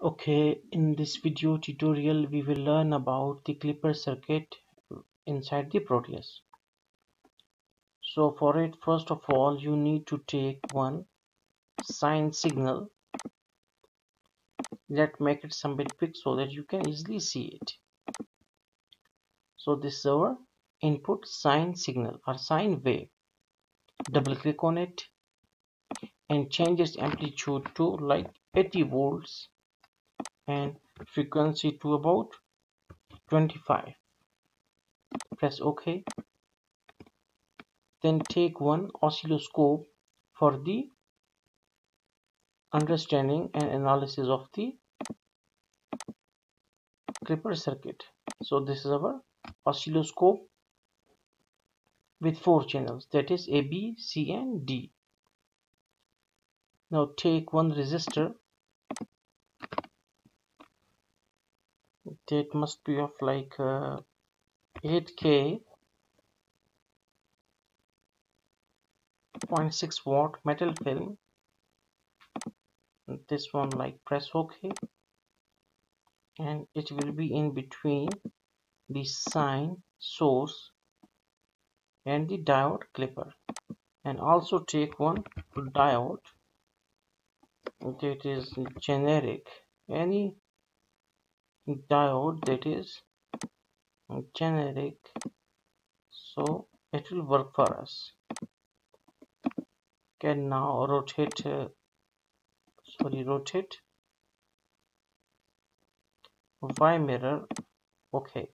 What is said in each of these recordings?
Okay, in this video tutorial we will learn about the clipper circuit inside the Proteus. So for it first of all you need to take one sine signal. Let's make it some bit big so that you can easily see it. So this is our input sine signal or sine wave. Double click on it and change its amplitude to like 80 volts and frequency to about 25 press ok. Then take one oscilloscope for the understanding and analysis of the clipper circuit. So this is our oscilloscope with four channels that is a b c and d. Now take one resistor that must be of like uh, 8k 0.6 watt metal film. This one like press ok and it will be in between the sine source and the diode clipper. And also take one diode. That is generic. Any diode that is generic. So it will work for us. Can now rotate uh, sorry rotate. Y mirror. Okay.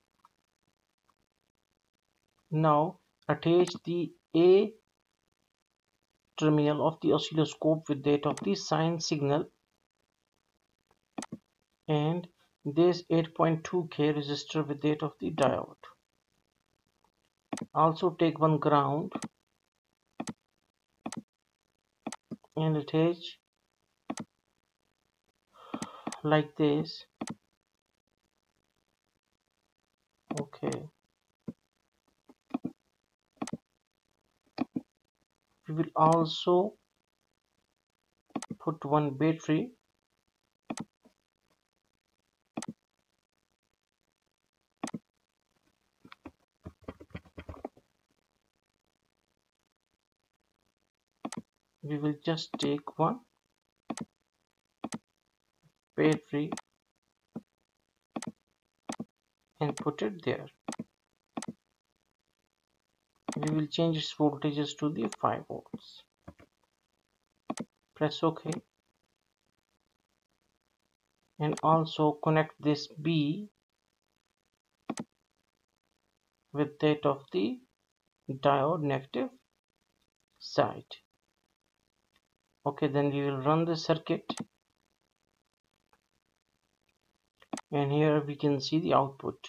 Now attach the a terminal of the oscilloscope with that of the sine signal. And this 8.2k resistor with that of the diode also take one ground. And attach like this. Okay. We will also put one battery we will just take one battery and put it there. We will change its voltages to the 5 volts. Press ok. And also connect this B with that of the diode negative side okay then we will run the circuit. And here we can see the output.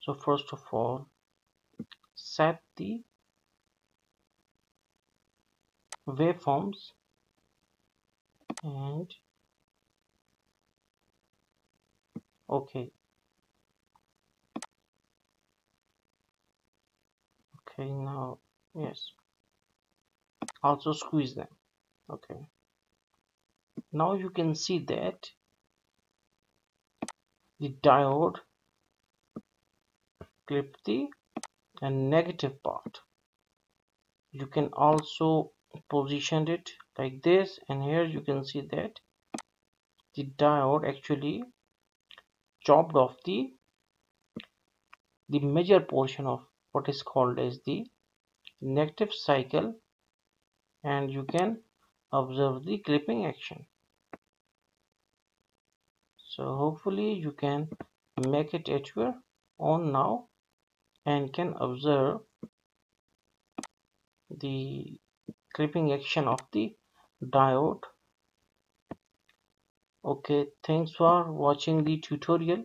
So first of all set the waveforms and okay now yes. Also squeeze them. Okay. Now you can see that the diode clip the and negative part. You can also position it like this and here you can see that the diode actually chopped off the the major portion of what is called as the negative cycle and you can observe the clipping action. So hopefully you can make it at your own now and can observe the clipping action of the diode. Okay thanks for watching the tutorial